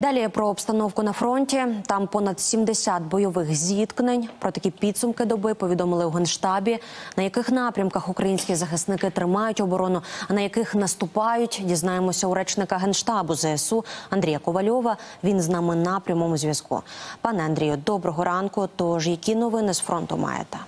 Далі про обстановку на фронті. Там понад 70 бойових зіткнень. Про такі підсумки доби повідомили у генштабі. На яких напрямках українські захисники тримають оборону, а на яких наступають, дізнаємося у речника генштабу ЗСУ Андрія Ковальова. Він з нами на прямому зв'язку. Пане Андрію, доброго ранку. Тож які новини з фронту маєте?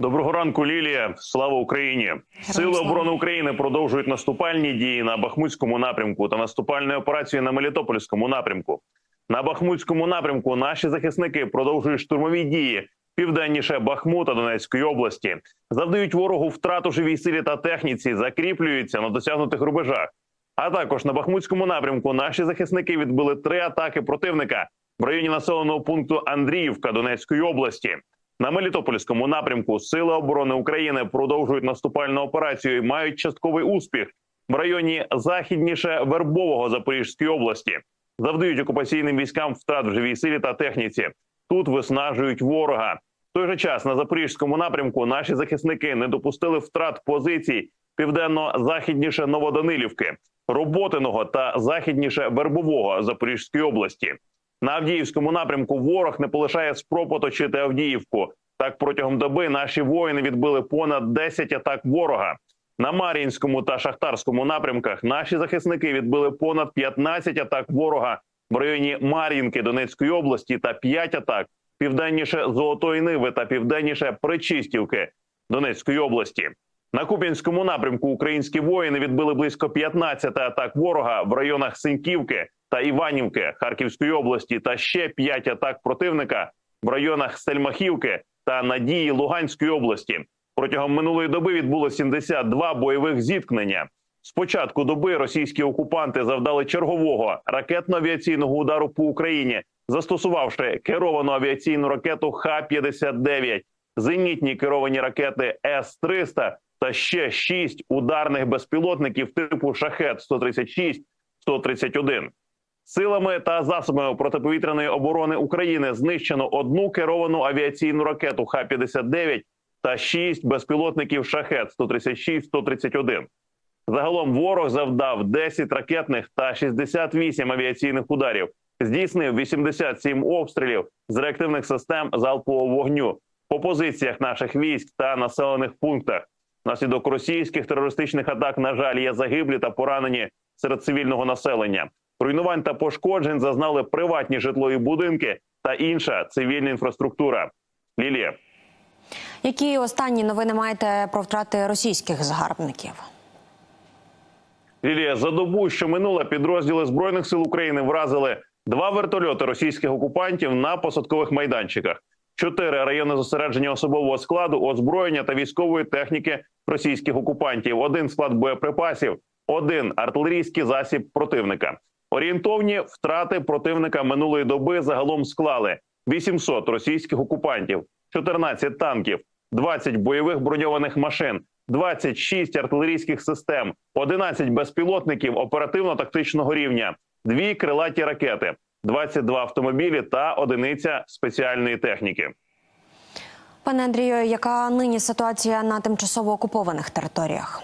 Доброго ранку, Лілія. Слава Україні! Сили оборони України продовжують наступальні дії на Бахмутському напрямку та наступальні операції на Мелітопольському напрямку. На Бахмутському напрямку наші захисники продовжують штурмові дії південніше Бахмута Донецької області, завдають ворогу втрату живій силі та техніці, закріплюються на досягнутих рубежах. А також на Бахмутському напрямку наші захисники відбили три атаки противника в районі населеного пункту Андріївка Донецької області. На Мелітопольському напрямку Сили оборони України продовжують наступальну операцію і мають частковий успіх в районі західніше Вербового Запорізької області. Завдають окупаційним військам втрат в живій силі та техніці. Тут виснажують ворога. В той же час на запорізькому напрямку наші захисники не допустили втрат позицій південно-західніше Новоданилівки, Роботиного та західніше Вербового Запорізької області. На Авдіївському напрямку ворог не полишає спроб оточити Авдіївку. Так протягом доби наші воїни відбили понад 10 атак ворога. На Мар'їнському та Шахтарському напрямках наші захисники відбили понад 15 атак ворога в районі Мар'їнки Донецької області та 5 атак південніше Золотої Ниви та південніше Причистівки Донецької області. На Куп'янському напрямку українські воїни відбили близько 15 атак ворога в районах Синьківки та Іванівки Харківської області, та ще 5 атак противника в районах Стельмахівки та Надії Луганської області. Протягом минулої доби відбуло 72 бойових зіткнення. З початку доби російські окупанти завдали чергового ракетно-авіаційного удару по Україні, застосувавши керовану авіаційну ракету Х-59, зенітні керовані ракети С-300 та ще 6 ударних безпілотників типу Шахет 136 131 Силами та засобами протиповітряної оборони України знищено одну керовану авіаційну ракету Х-59 та шість безпілотників шахет 136-131. Загалом ворог завдав 10 ракетних та 68 авіаційних ударів. Здійснив 87 обстрілів з реактивних систем залпового вогню по позиціях наших військ та населених пунктах. Наслідок російських терористичних атак, на жаль, є загиблі та поранені серед цивільного населення. Руйнувань та пошкоджень зазнали приватні житлові будинки та інша цивільна інфраструктура. Лілія. Які останні новини маєте про втрати російських загарбників? Лілія за добу, що минула, підрозділи збройних сил України вразили два вертольоти російських окупантів на посадкових майданчиках, чотири райони зосередження особового складу, озброєння та військової техніки російських окупантів, один склад боєприпасів, один артилерійський засіб противника. Орієнтовні втрати противника минулої доби загалом склали 800 російських окупантів, 14 танків, 20 бойових броньованих машин, 26 артилерійських систем, 11 безпілотників оперативно-тактичного рівня, дві крилаті ракети, 22 автомобілі та одиниця спеціальної техніки. Пане Андрію, яка нині ситуація на тимчасово окупованих територіях?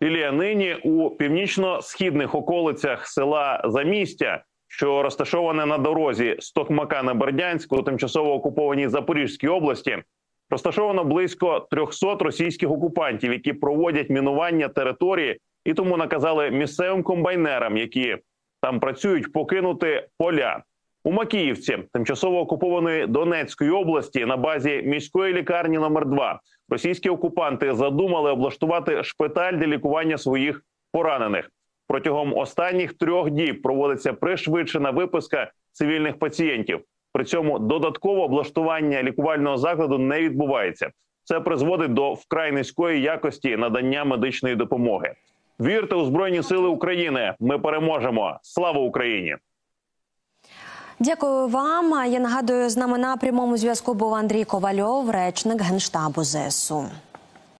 Ілія нині у північно-східних околицях села Замістя, що розташоване на дорозі з на Бердянську тимчасово окупованій Запорізькій області, розташовано близько 300 російських окупантів, які проводять мінування території, і тому наказали місцевим комбайнерам, які там працюють, покинути поля. У Макіївці, тимчасово окупованої Донецької області, на базі міської лікарні номер 2 російські окупанти задумали облаштувати шпиталь для лікування своїх поранених. Протягом останніх трьох діб проводиться пришвидшена виписка цивільних пацієнтів. При цьому додаткове облаштування лікувального закладу не відбувається. Це призводить до вкрай низької якості надання медичної допомоги. Вірте у збройні сили України. Ми переможемо. Слава Україні! Дякую вам. Я нагадую, з нами на прямому зв'язку був Андрій Ковальов, речник генштабу ЗСУ.